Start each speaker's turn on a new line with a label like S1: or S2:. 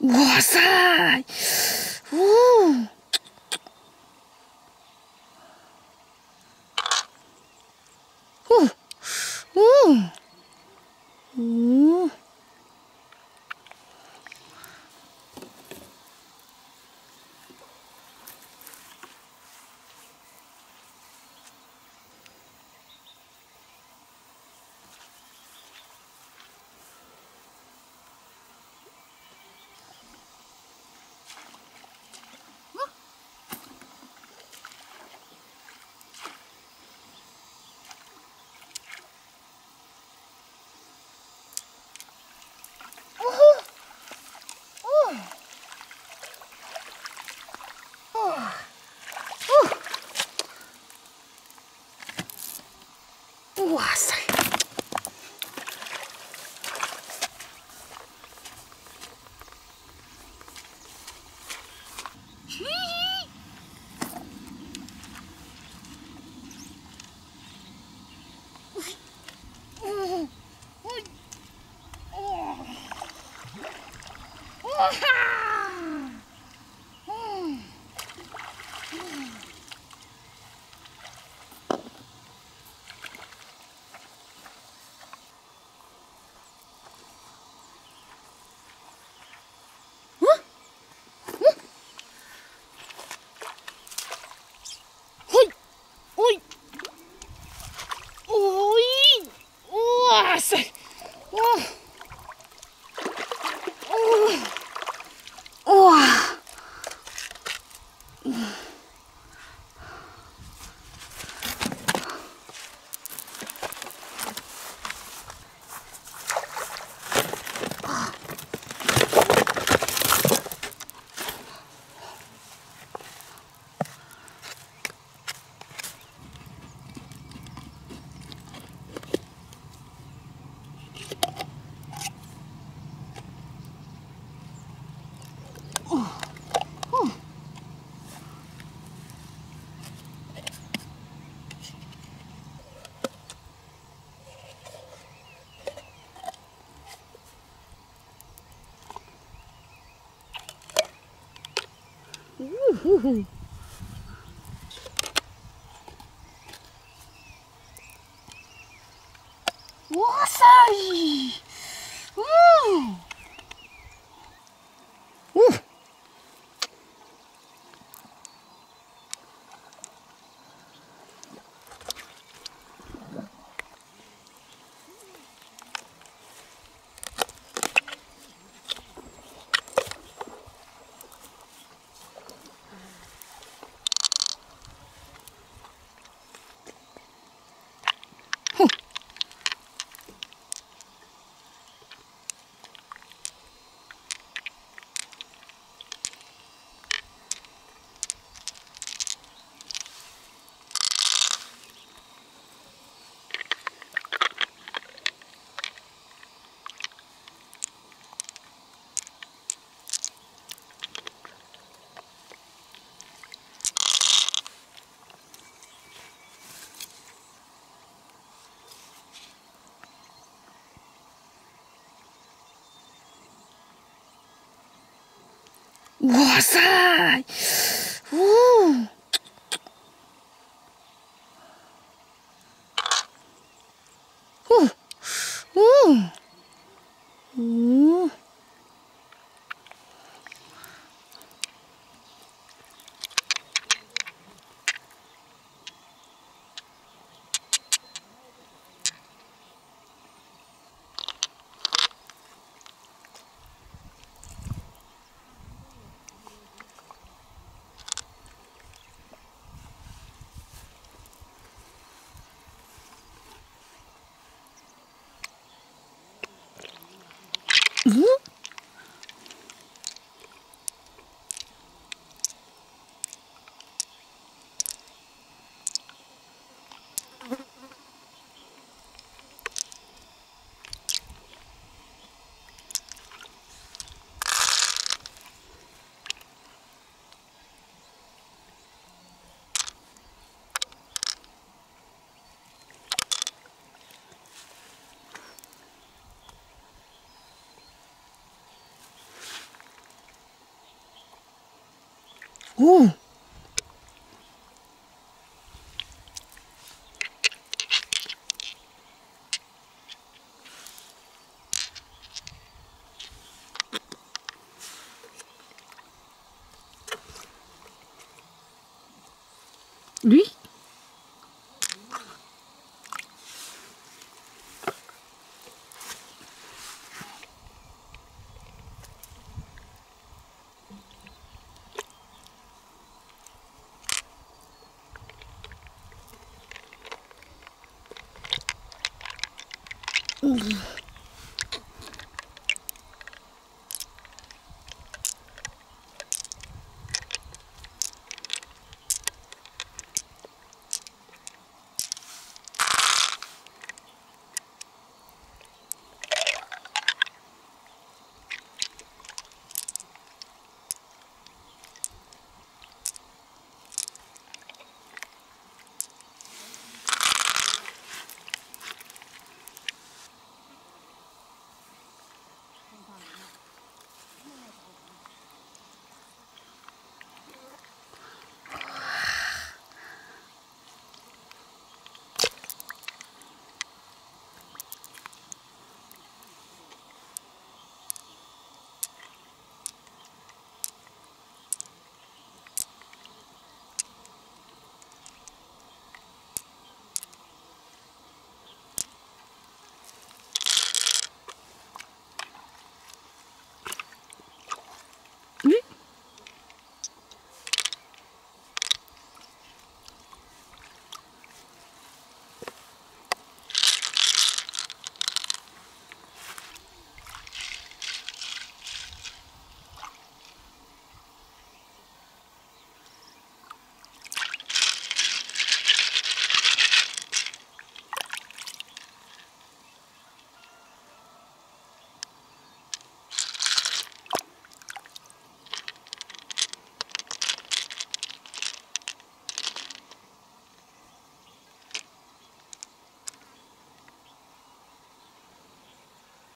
S1: 哇塞！哦，哦，哦，哦。哇塞！Woohoo! 哇塞！哦，Mmh. 哦。Uhum.